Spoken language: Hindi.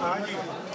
हाँ जी।